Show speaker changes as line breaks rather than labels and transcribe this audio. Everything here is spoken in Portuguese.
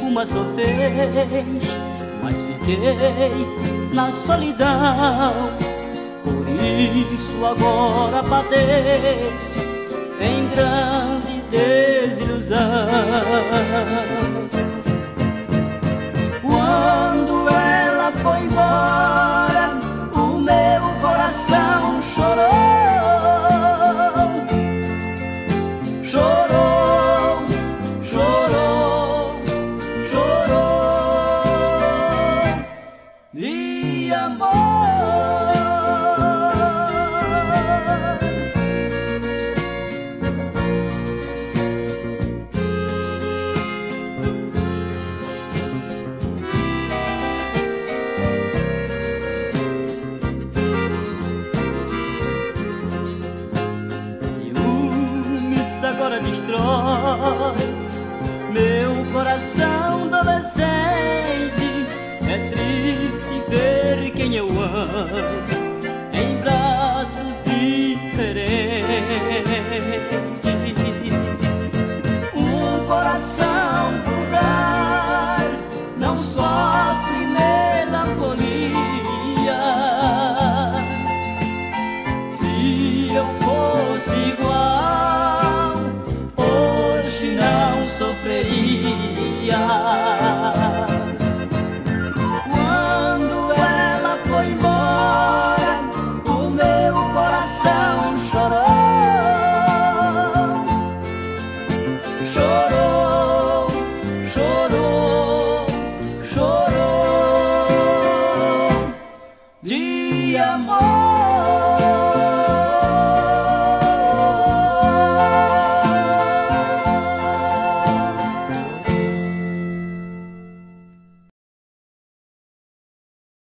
uma só fez, mas fiquei na solidão. Por isso agora padeço em grande desilusão. Destrói meu coração adolescente. amor.